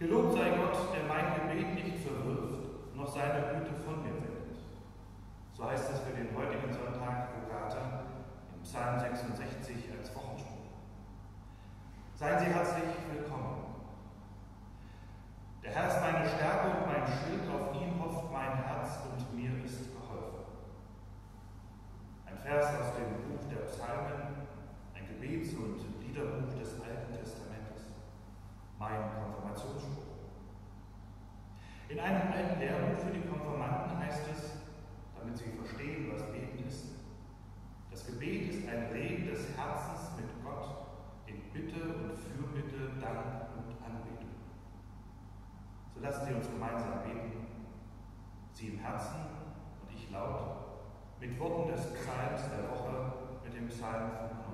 Gelobt sei Gott, der mein Gebet nicht verwirft, noch seine Güte von mir wendet. So heißt es für den heutigen Sonntag Vulgata im Psalm 66 als Wochenspruch. Seien Sie herzlich willkommen. Der Herr ist meine Stärke und mein Schild, auf ihn hofft mein Herz und mir ist geholfen. Ein Vers aus dem Buch der Psalmen, ein Gebets- und Liederbuch der mein Konfirmationsspruch. In einem alten Lehrbuch für die Konfirmanden heißt es, damit sie verstehen, was Beten ist, das Gebet ist ein Reden des Herzens mit Gott in Bitte und Fürbitte, Dank und Anbetung. So lassen Sie uns gemeinsam beten, Sie im Herzen und ich laut, mit Worten des Psalms der Woche, mit dem Psalm 95.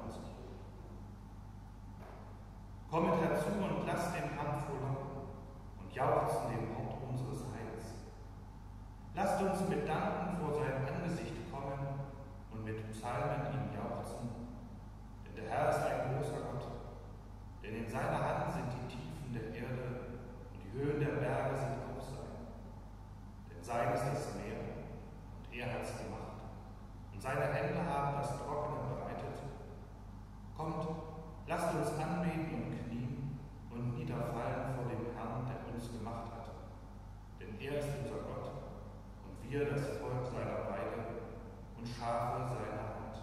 Kommet herzu und lasst den Herrn frohlocken und jauchzen dem Ort unseres Heils. Lasst uns mit Danken vor sein Angesicht kommen und mit Psalmen ihn jauchzen, denn der Herr ist ein großer Gott, denn in seiner Hand sind die Tiefen der Erde und die Höhen der Berge sind auch sein. Denn sein ist das Meer und er hat es gemacht und seine Hände haben das Trockene bereitet. Kommt, lasst uns anbeten und knien und niederfallen vor dem Herrn, der uns gemacht hat. Denn er ist unser Gott und wir das Volk seiner Weide und Schafe seiner Hand.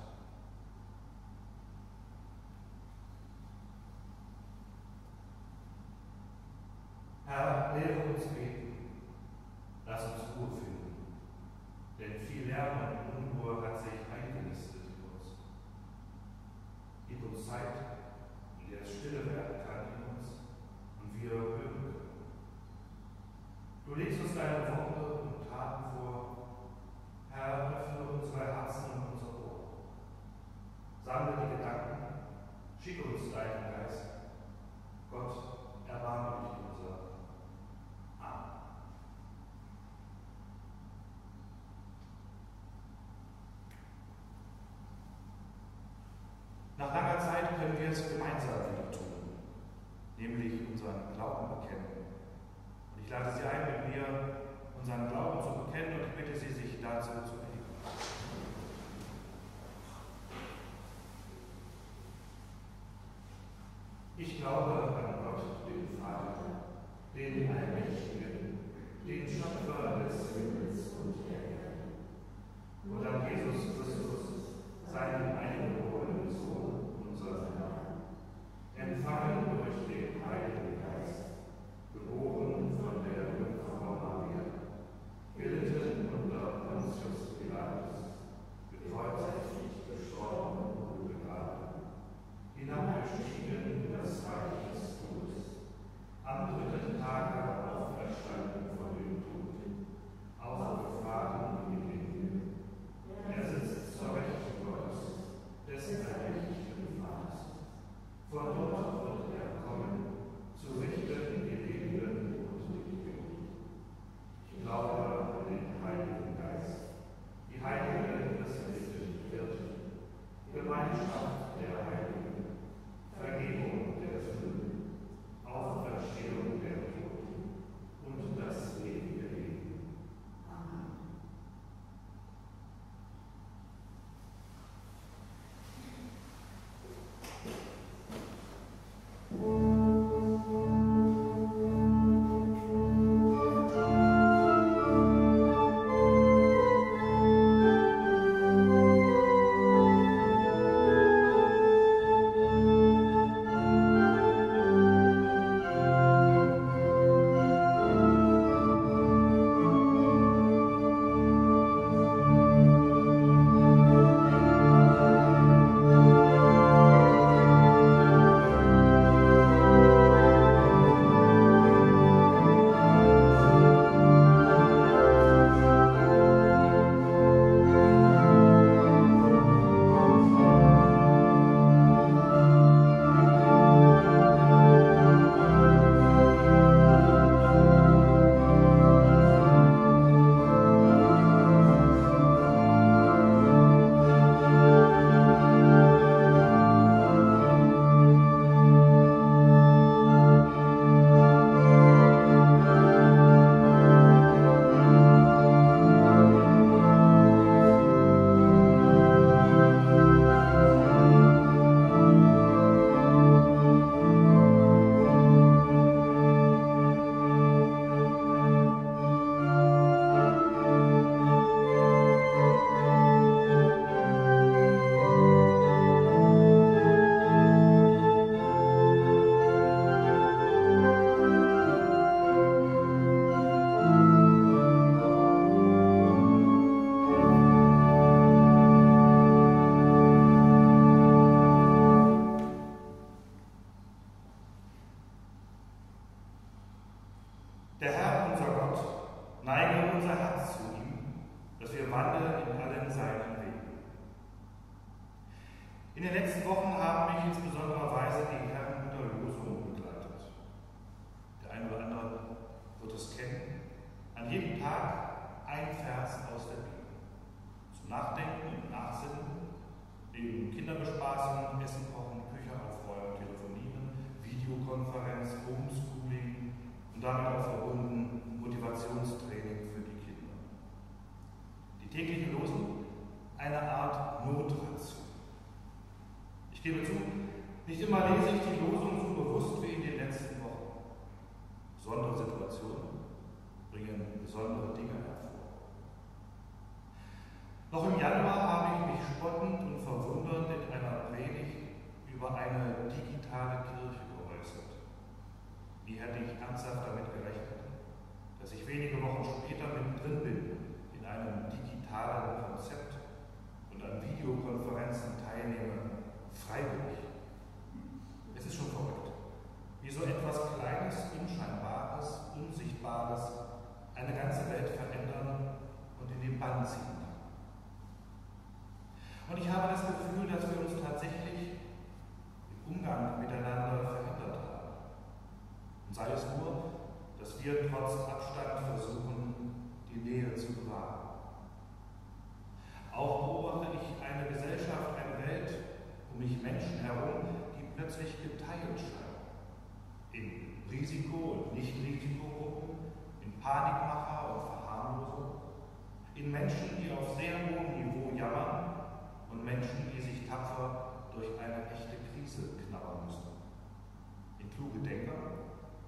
Herr, lehre uns beten. Lass uns Ruhe finden. Denn viel Lärm und Unruhe hat sich eingenistet in uns. Gib uns Zeit, in der es stille werden kann in uns und wir hören können. Du legst uns deine Worte und Taten vor. Herr, öffne unsere Herzen und unser Ohr. Sammle die Gedanken, schick uns deinen Geist. Gott, erbarme dich unser. Amen. Nach langer Zeit können wir es gemeinsam wieder tun, nämlich unseren Glauben bekennen. Und ich lade Sie ein, mit mir unseren Glauben zu bekennen und ich bitte Sie, sich dazu zu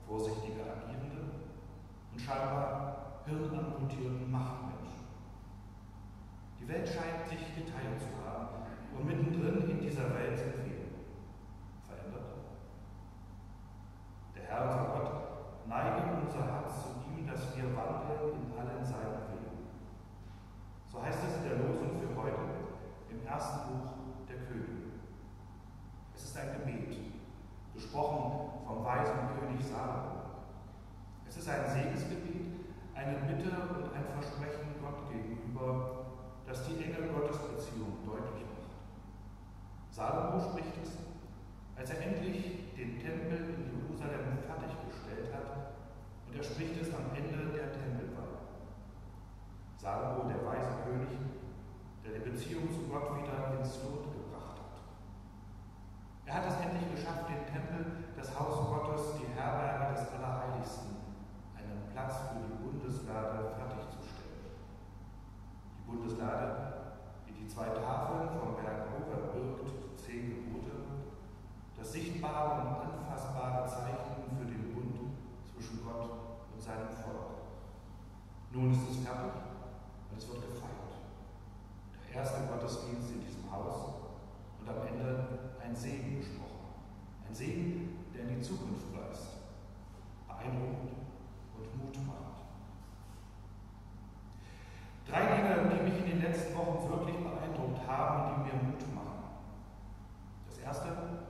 vorsichtige Agierende und scheinbar hirnamputierten Machtmenschen. Die Welt scheint sich geteilt zu haben und mittendrin in dieser Welt sind Salomo, der weise König, der die Beziehung zu Gott wieder ins Lot gebracht hat. Er hat es endlich geschafft, den Tempel, das Haus Gottes, die Herberge des Allerheiligsten, einen Platz für die Bundeslade fertigzustellen. Die Bundeslade, die die zwei Tafeln vom Berg Hofer birgt, zehn Gebote, das sichtbare und anfassbare Zeichen für den Bund zwischen Gott und seinem Volk. Nun ist es fertig. Und es wird gefeiert. Der erste Gottesdienst in diesem Haus und am Ende ein Segen gesprochen. Ein Segen, der in die Zukunft weist, beeindruckend und Mut macht. Drei Dinge, die mich in den letzten Wochen wirklich beeindruckt haben und die mir Mut machen. Das erste,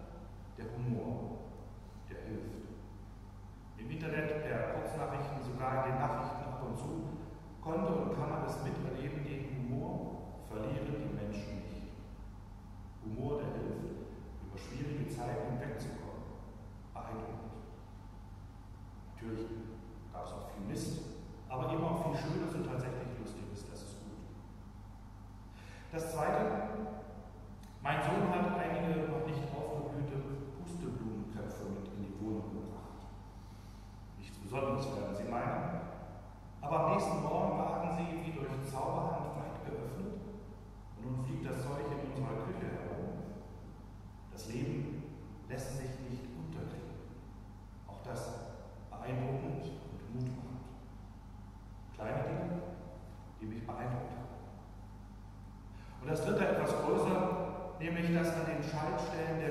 Zeitstellen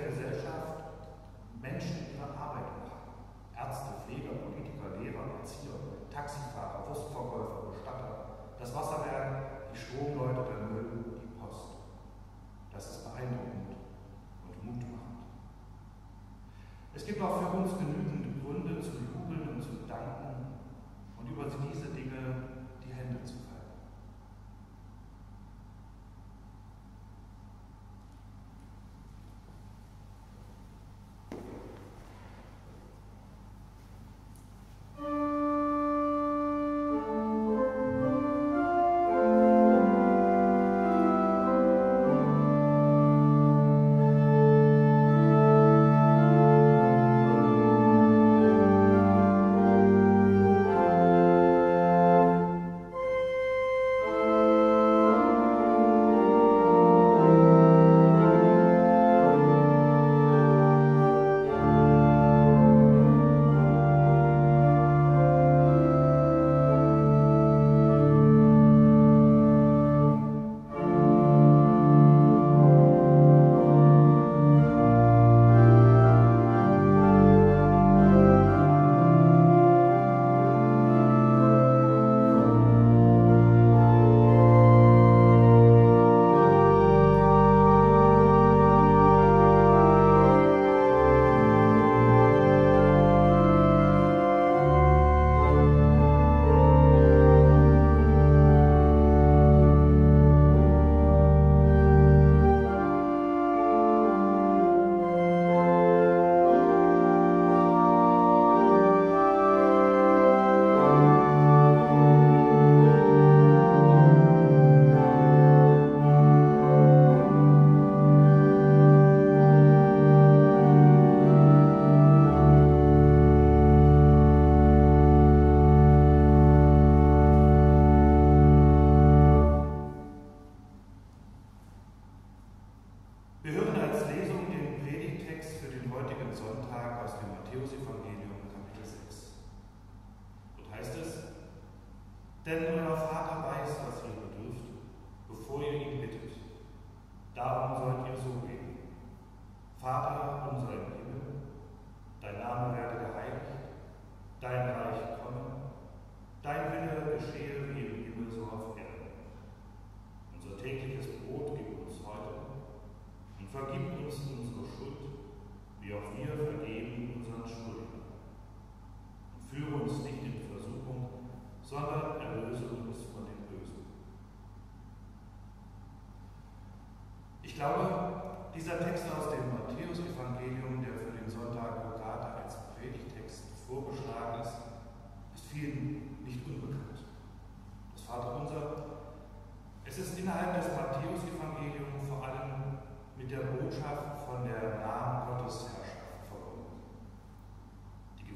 Vater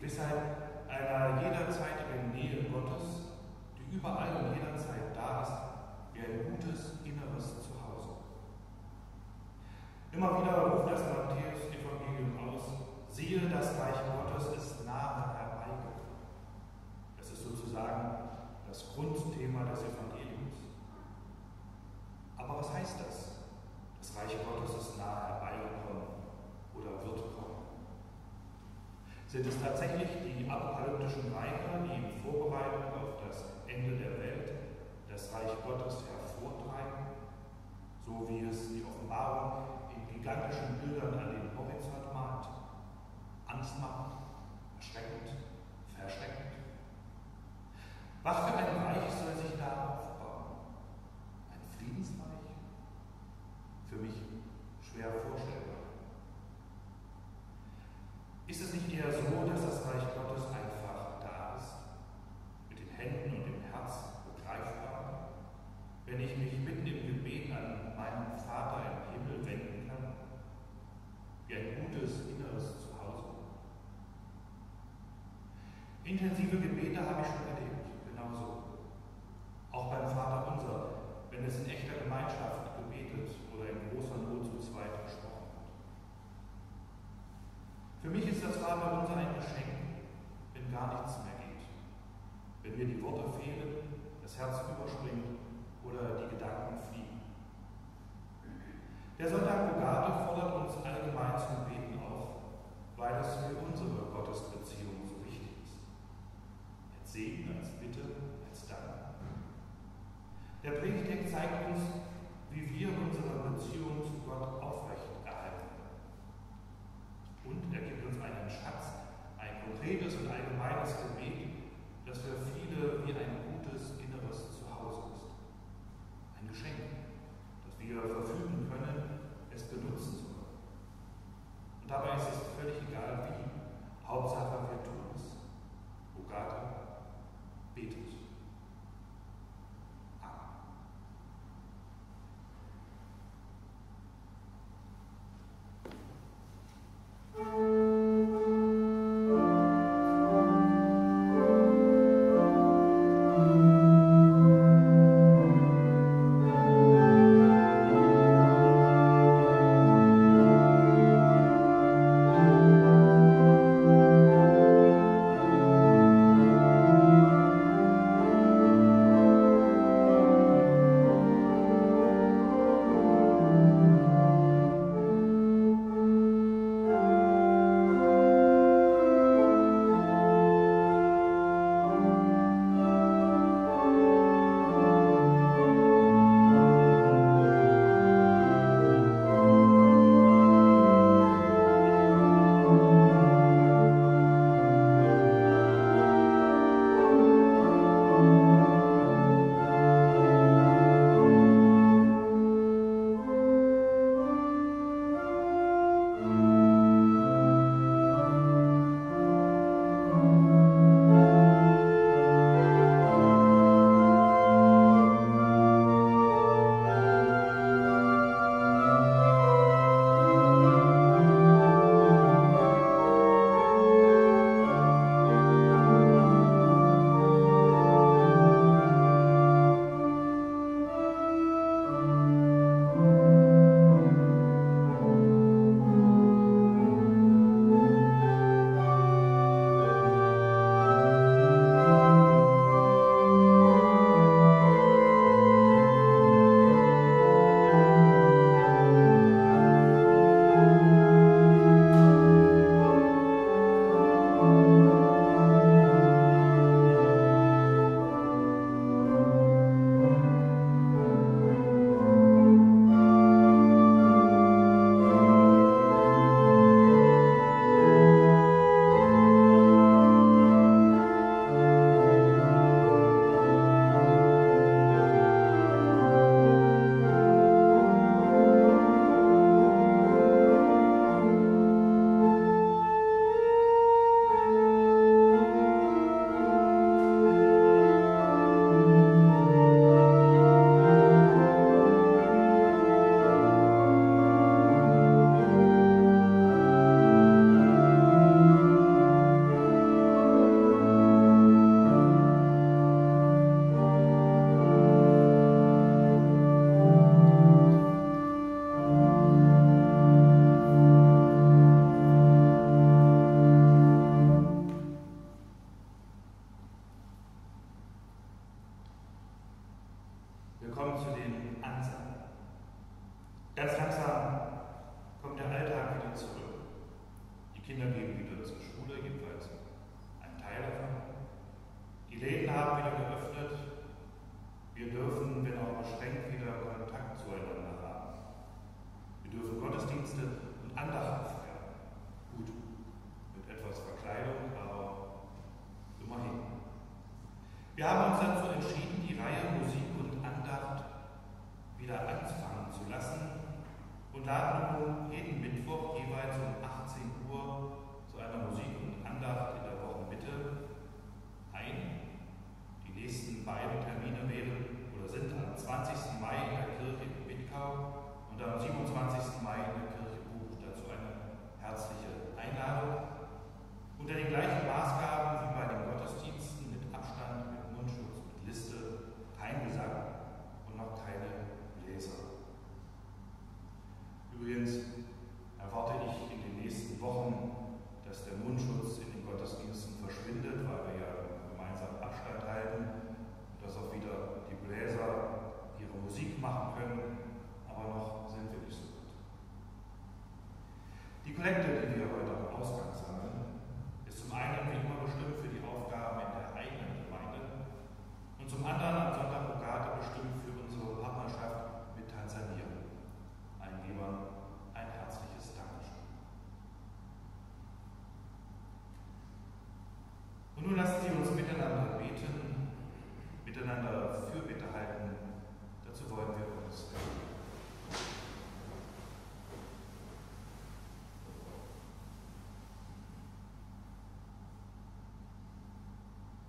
Die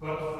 Gott,